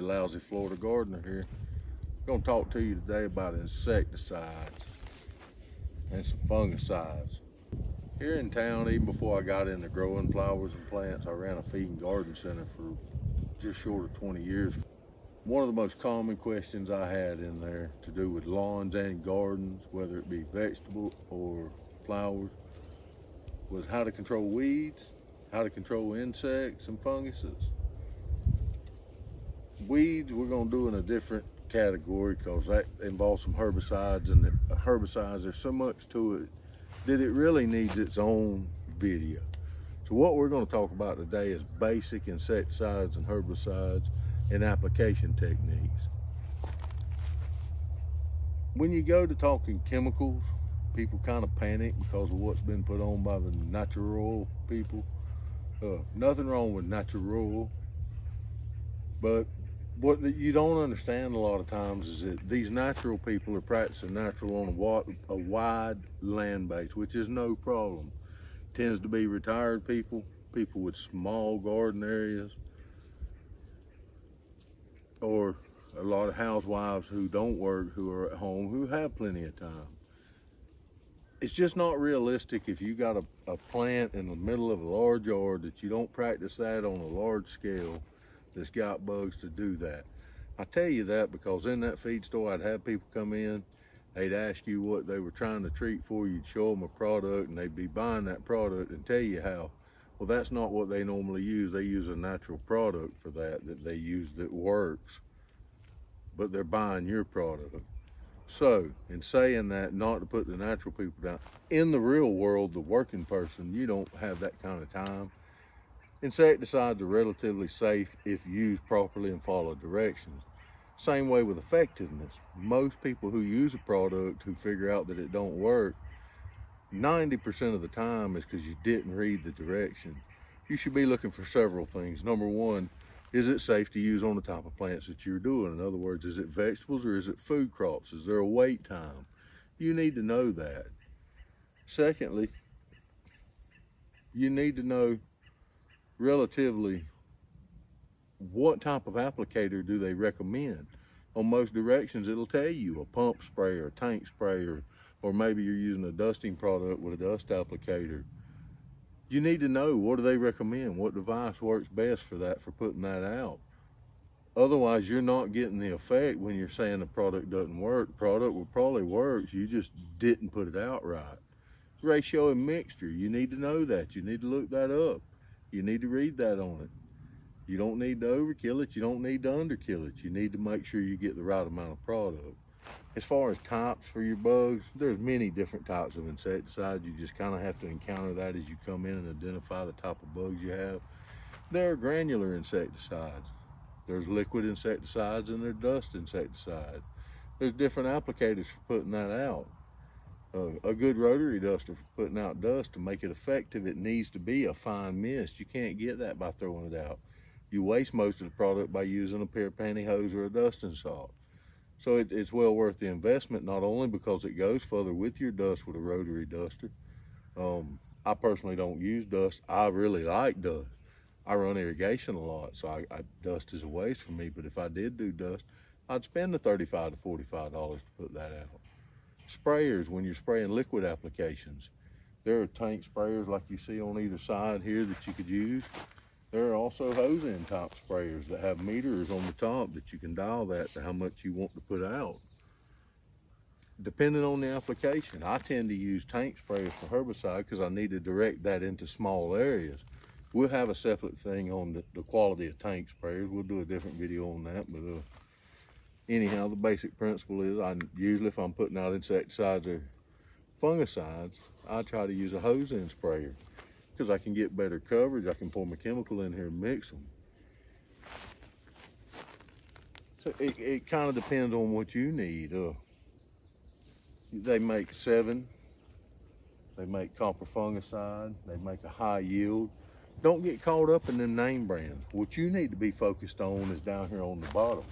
lousy Florida gardener here. I'm gonna talk to you today about insecticides and some fungicides. Here in town, even before I got into growing flowers and plants, I ran a feed and garden center for just short of 20 years. One of the most common questions I had in there to do with lawns and gardens, whether it be vegetable or flowers, was how to control weeds, how to control insects and funguses. Weeds we're gonna do in a different category because that involves some herbicides and the herbicides, there's so much to it that it really needs its own video. So what we're gonna talk about today is basic insecticides and herbicides and application techniques. When you go to talking chemicals, people kind of panic because of what's been put on by the natural people. Uh, nothing wrong with natural, but what you don't understand a lot of times is that these natural people are practicing natural on a, a wide land base, which is no problem. Tends to be retired people, people with small garden areas, or a lot of housewives who don't work, who are at home, who have plenty of time. It's just not realistic if you got a, a plant in the middle of a large yard that you don't practice that on a large scale that's got bugs to do that. I tell you that because in that feed store, I'd have people come in, they'd ask you what they were trying to treat for, you'd show them a product and they'd be buying that product and tell you how. Well, that's not what they normally use. They use a natural product for that, that they use that works, but they're buying your product. So, in saying that, not to put the natural people down, in the real world, the working person, you don't have that kind of time. Insecticides are relatively safe if used properly and follow directions. Same way with effectiveness. Most people who use a product who figure out that it don't work, 90% of the time is because you didn't read the direction. You should be looking for several things. Number one, is it safe to use on the type of plants that you're doing? In other words, is it vegetables or is it food crops? Is there a wait time? You need to know that. Secondly, you need to know relatively what type of applicator do they recommend. On most directions, it'll tell you a pump sprayer, a tank sprayer, or maybe you're using a dusting product with a dust applicator. You need to know what do they recommend, what device works best for that, for putting that out. Otherwise, you're not getting the effect when you're saying the product doesn't work. Product will probably works, you just didn't put it out right. Ratio and mixture, you need to know that. You need to look that up. You need to read that on it. You don't need to overkill it. You don't need to underkill it. You need to make sure you get the right amount of product. As far as types for your bugs, there's many different types of insecticides. You just kind of have to encounter that as you come in and identify the type of bugs you have. There are granular insecticides. There's liquid insecticides and there's dust insecticides. There's different applicators for putting that out. A good rotary duster for putting out dust to make it effective, it needs to be a fine mist. You can't get that by throwing it out. You waste most of the product by using a pair of pantyhose or a dusting sock. So it, it's well worth the investment, not only because it goes further with your dust with a rotary duster. Um, I personally don't use dust. I really like dust. I run irrigation a lot, so I, I, dust is a waste for me. But if I did do dust, I'd spend the 35 to $45 to put that out sprayers when you're spraying liquid applications. There are tank sprayers like you see on either side here that you could use. There are also hose end type sprayers that have meters on the top that you can dial that to how much you want to put out. Depending on the application, I tend to use tank sprayers for herbicide because I need to direct that into small areas. We'll have a separate thing on the, the quality of tank sprayers. We'll do a different video on that, but uh, anyhow, the basic principle is I usually if I'm putting out insecticides or fungicides, I try to use a hose end sprayer because I can get better coverage. I can pour my chemical in here and mix them. So it, it kind of depends on what you need. Uh, they make Sevin. they make copper fungicide, they make a high yield. Don't get caught up in them name brands. What you need to be focused on is down here on the bottom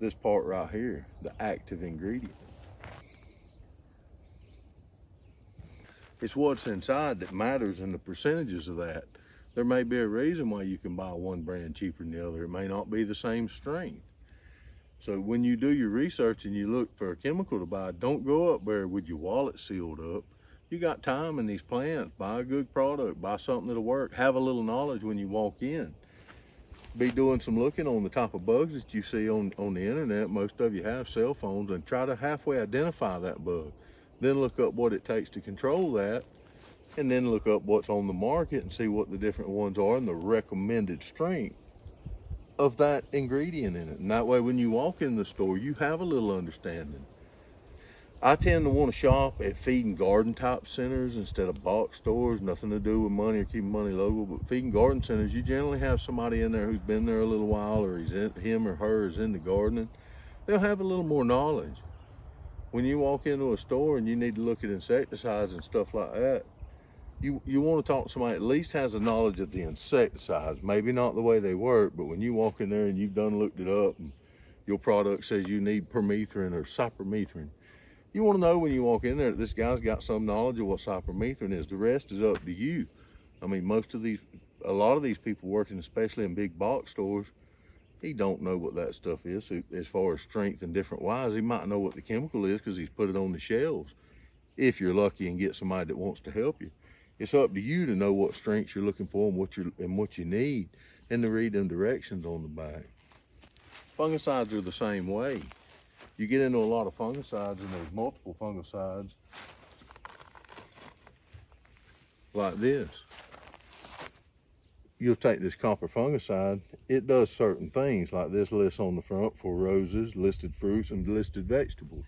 this part right here, the active ingredient. It's what's inside that matters and the percentages of that. There may be a reason why you can buy one brand cheaper than the other. It may not be the same strength. So when you do your research and you look for a chemical to buy, don't go up there with your wallet sealed up. You got time in these plants. Buy a good product. Buy something that'll work. Have a little knowledge when you walk in. Be doing some looking on the type of bugs that you see on, on the internet. Most of you have cell phones and try to halfway identify that bug. Then look up what it takes to control that and then look up what's on the market and see what the different ones are and the recommended strength of that ingredient in it. And that way, when you walk in the store, you have a little understanding. I tend to want to shop at feed and garden type centers instead of box stores. Nothing to do with money or keeping money local, but feed and garden centers, you generally have somebody in there who's been there a little while or he's in, him or her is into gardening. They'll have a little more knowledge. When you walk into a store and you need to look at insecticides and stuff like that, you, you want to talk to somebody at least has a knowledge of the insecticides. Maybe not the way they work, but when you walk in there and you've done looked it up and your product says you need permethrin or cypermethrin, you want to know when you walk in there that this guy's got some knowledge of what cypermethrin is. The rest is up to you. I mean, most of these, a lot of these people working, especially in big box stores, he don't know what that stuff is so as far as strength and different wise. He might know what the chemical is because he's put it on the shelves. If you're lucky and get somebody that wants to help you it's up to you to know what strengths you're looking for and what you and what you need and to read them directions on the back. Fungicides are the same way. You get into a lot of fungicides and there's multiple fungicides like this. You'll take this copper fungicide, it does certain things like this list on the front for roses, listed fruits, and listed vegetables.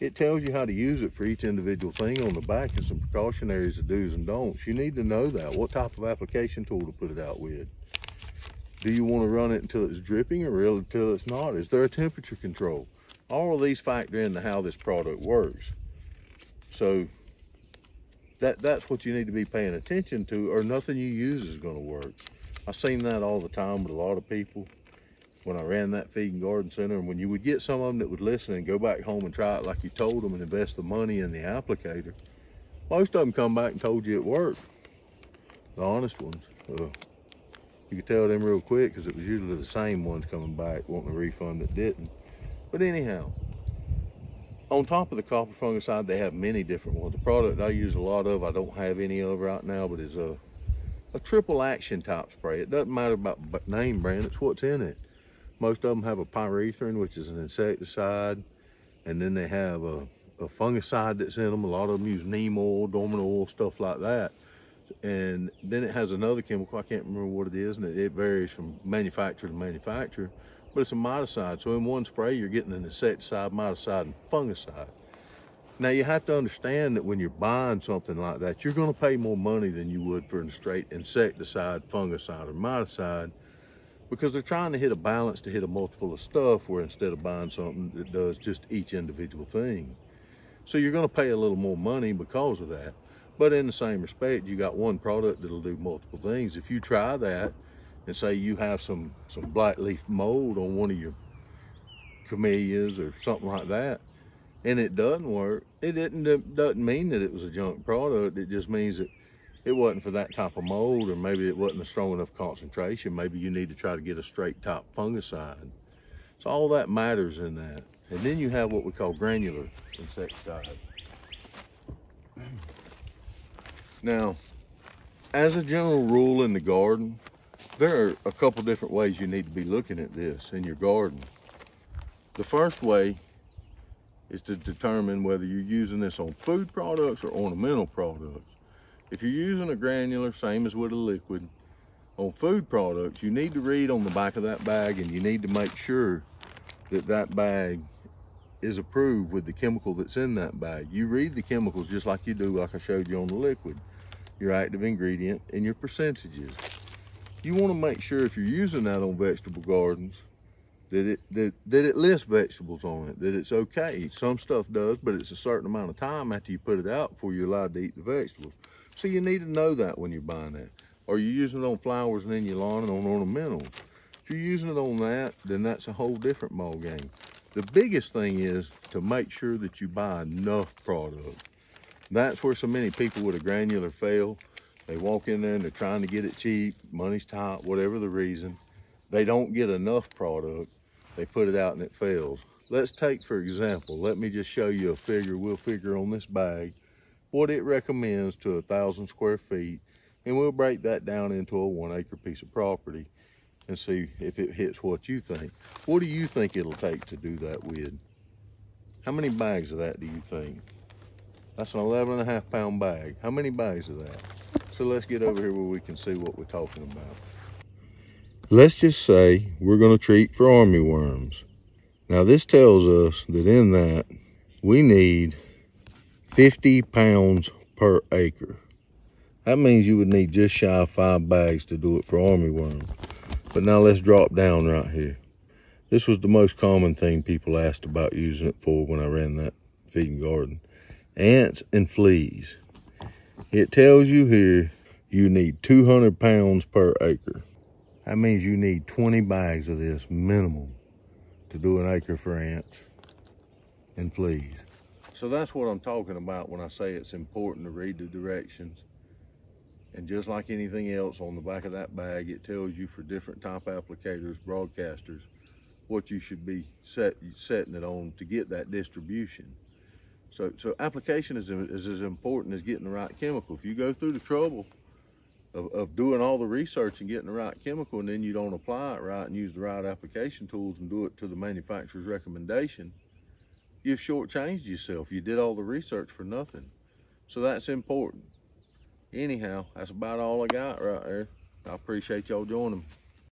It tells you how to use it for each individual thing on the back and some precautionaries, the do's and don'ts. You need to know that. What type of application tool to put it out with? Do you want to run it until it's dripping or until it's not? Is there a temperature control? All of these factor into how this product works. So that, that's what you need to be paying attention to or nothing you use is going to work. I've seen that all the time with a lot of people when I ran that feed and garden center. And when you would get some of them that would listen and go back home and try it like you told them and invest the money in the applicator, most of them come back and told you it worked. The honest ones. Uh, you could tell them real quick because it was usually the same ones coming back wanting a refund that didn't. But anyhow, on top of the copper fungicide, they have many different ones. The product I use a lot of, I don't have any of right now, but is a, a triple action type spray. It doesn't matter about name brand, it's what's in it. Most of them have a pyrethrin, which is an insecticide, and then they have a, a fungicide that's in them. A lot of them use neem oil, dormant oil, stuff like that. And then it has another chemical, I can't remember what it is, and it, it varies from manufacturer to manufacturer, but it's a miticide. So in one spray, you're getting an insecticide, miticide, and fungicide. Now you have to understand that when you're buying something like that, you're gonna pay more money than you would for a straight insecticide, fungicide, or miticide because they're trying to hit a balance to hit a multiple of stuff where instead of buying something that does just each individual thing. So you're gonna pay a little more money because of that. But in the same respect, you got one product that'll do multiple things. If you try that and say you have some, some black leaf mold on one of your camellias or something like that, and it doesn't work, it didn't, doesn't mean that it was a junk product. It just means that it wasn't for that type of mold or maybe it wasn't a strong enough concentration. Maybe you need to try to get a straight top fungicide. So all that matters in that. And then you have what we call granular insecticide. Now, as a general rule in the garden, there are a couple different ways you need to be looking at this in your garden. The first way is to determine whether you're using this on food products or ornamental products. If you're using a granular, same as with a liquid, on food products, you need to read on the back of that bag and you need to make sure that that bag is approved with the chemical that's in that bag. You read the chemicals just like you do, like I showed you on the liquid, your active ingredient and your percentages. You want to make sure if you're using that on vegetable gardens, that it that, that it lists vegetables on it, that it's okay. Some stuff does, but it's a certain amount of time after you put it out before you're allowed to eat the vegetables. So you need to know that when you're buying that. Are you using it on flowers and in your lawn and on ornamentals? If you're using it on that, then that's a whole different ball game. The biggest thing is to make sure that you buy enough product. That's where so many people with a granular fail. They walk in there and they're trying to get it cheap, money's tight, whatever the reason. They don't get enough product. They put it out and it fails. Let's take, for example, let me just show you a figure. We'll figure on this bag what it recommends to a thousand square feet. And we'll break that down into a one acre piece of property and see if it hits what you think. What do you think it'll take to do that with? How many bags of that do you think? That's an 11 and a half pound bag. How many bags of that? So let's get over here where we can see what we're talking about. Let's just say we're gonna treat for army worms. Now this tells us that in that we need 50 pounds per acre. That means you would need just shy of five bags to do it for army worms. But now let's drop down right here. This was the most common thing people asked about using it for when I ran that feeding garden. Ants and fleas. It tells you here you need 200 pounds per acre. That means you need 20 bags of this minimum to do an acre for ants and fleas. So that's what I'm talking about when I say it's important to read the directions. And just like anything else on the back of that bag, it tells you for different type applicators, broadcasters, what you should be set, setting it on to get that distribution. So, so application is, is as important as getting the right chemical. If you go through the trouble of, of doing all the research and getting the right chemical and then you don't apply it right and use the right application tools and do it to the manufacturer's recommendation, you've shortchanged yourself. You did all the research for nothing. So that's important. Anyhow, that's about all I got right there. I appreciate y'all joining.